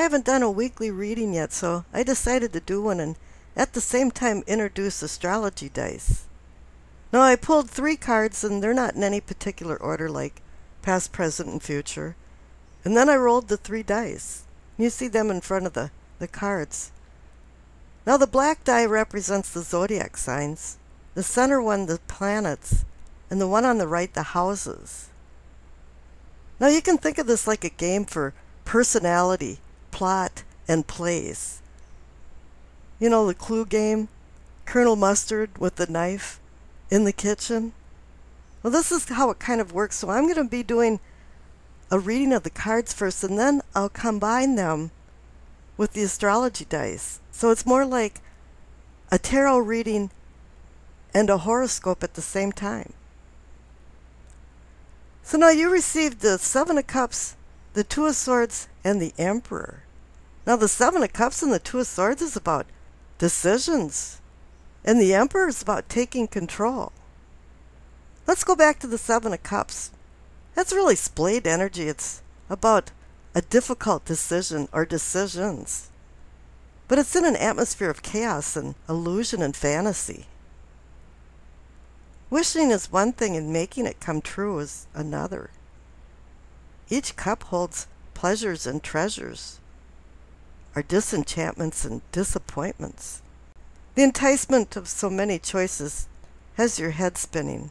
haven't done a weekly reading yet, so I decided to do one and at the same time introduce astrology dice. Now, I pulled three cards, and they're not in any particular order like past, present, and future. And then I rolled the three dice. You see them in front of the, the cards. Now, the black die represents the zodiac signs, the center one, the planets, and the one on the right, the houses. Now, you can think of this like a game for personality, plot, and place. You know, the clue game? Colonel Mustard with the knife in the kitchen? Well, this is how it kind of works. So I'm going to be doing a reading of the cards first, and then I'll combine them with the astrology dice. So it's more like a tarot reading and a horoscope at the same time. So now you received the Seven of Cups, the Two of Swords, and the Emperor. Now the Seven of Cups and the Two of Swords is about decisions, and the Emperor is about taking control. Let's go back to the Seven of Cups. That's really splayed energy. It's about a difficult decision or decisions. But it's in an atmosphere of chaos and illusion and fantasy. Wishing is one thing and making it come true is another. Each cup holds pleasures and treasures, or disenchantments and disappointments. The enticement of so many choices has your head spinning.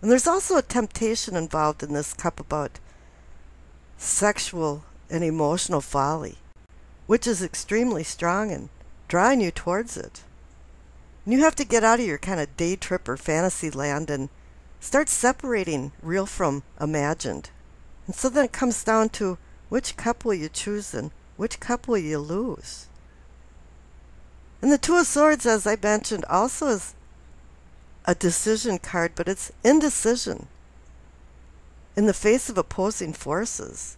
And there's also a temptation involved in this cup about sexual and emotional folly, which is extremely strong and drawing you towards it. And you have to get out of your kind of day trip or fantasy land and start separating real from imagined. And so then it comes down to which will you choose and which will you lose. And the Two of Swords, as I mentioned, also is a decision card, but it's indecision in the face of opposing forces.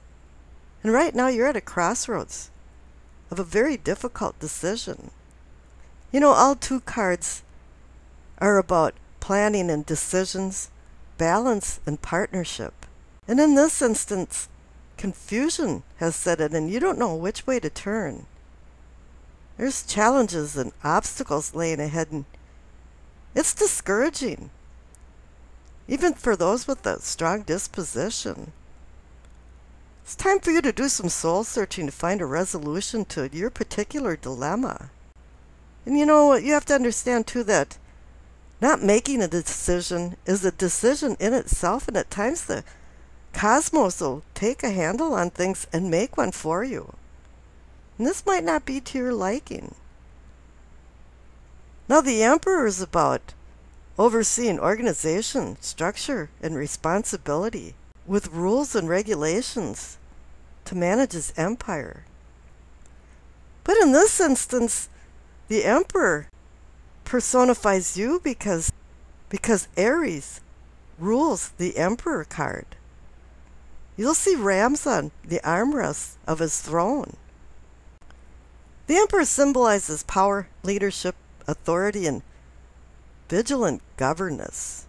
And right now you're at a crossroads of a very difficult decision. You know, all two cards are about planning and decisions, balance and partnership. And in this instance, confusion has set in and you don't know which way to turn. There's challenges and obstacles laying ahead and it's discouraging, even for those with a strong disposition. It's time for you to do some soul searching to find a resolution to your particular dilemma. And you know, what you have to understand too that not making a decision is a decision in itself, and at times the cosmos will take a handle on things and make one for you. And this might not be to your liking. Now, the emperor is about overseeing organization, structure, and responsibility with rules and regulations to manage his empire. But in this instance, the emperor personifies you because because Aries rules the emperor card. You'll see rams on the armrests of his throne. The emperor symbolizes power, leadership, authority, and vigilant governance.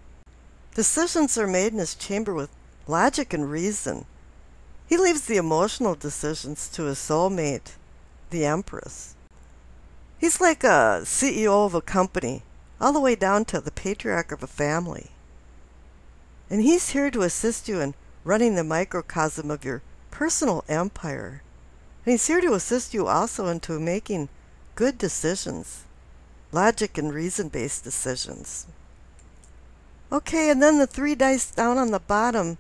Decisions are made in his chamber with logic and reason. He leaves the emotional decisions to his soulmate, the Empress. He's like a CEO of a company, all the way down to the patriarch of a family. And he's here to assist you in running the microcosm of your personal empire. And he's here to assist you also into making good decisions logic and reason based decisions. Okay, and then the three dice down on the bottom,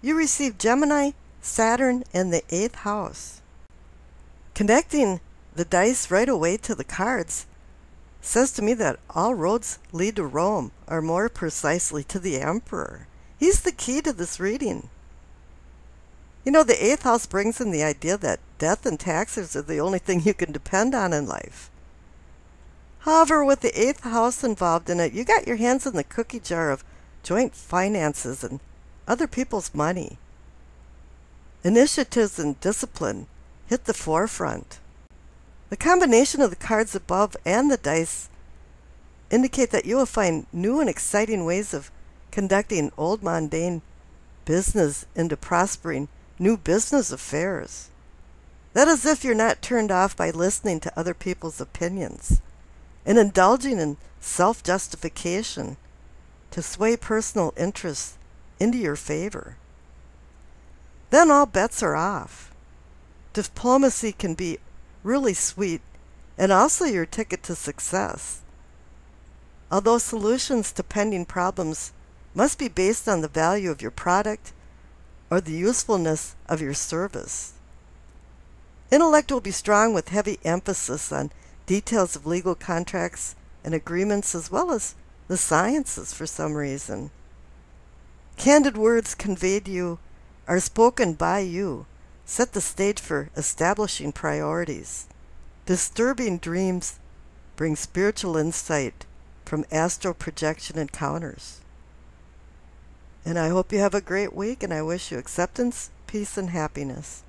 you receive Gemini, Saturn, and the eighth house. Connecting the dice right away to the cards says to me that all roads lead to Rome, or more precisely to the Emperor. He's the key to this reading. You know, the eighth house brings in the idea that death and taxes are the only thing you can depend on in life. However, with the eighth house involved in it, you got your hands in the cookie jar of joint finances and other people's money. Initiatives and discipline hit the forefront. The combination of the cards above and the dice indicate that you will find new and exciting ways of conducting old mundane business into prospering new business affairs. That is if you're not turned off by listening to other people's opinions and indulging in self justification to sway personal interests into your favor. Then all bets are off. Diplomacy can be really sweet and also your ticket to success. Although solutions to pending problems must be based on the value of your product or the usefulness of your service. Intellect will be strong with heavy emphasis on details of legal contracts and agreements as well as the sciences for some reason. Candid words conveyed you are spoken by you, set the stage for establishing priorities. Disturbing dreams bring spiritual insight from astral projection encounters. And I hope you have a great week and I wish you acceptance, peace, and happiness.